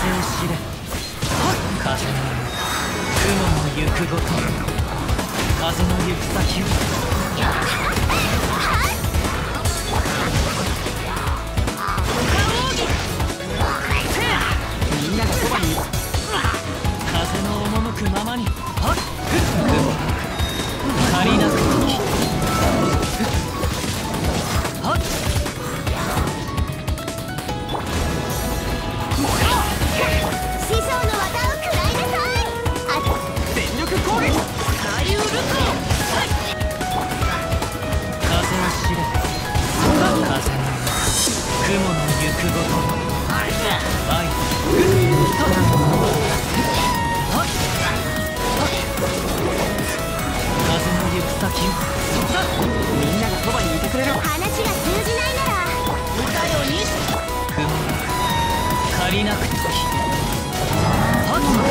知れ。風の雲の行くごと風の行く先を。みんながそばに。風の赴くままに。はっ雲。の行くごと愛風の行く先をみんながそばにいてくれる話が通じないなら歌よに雲借りなく時はっ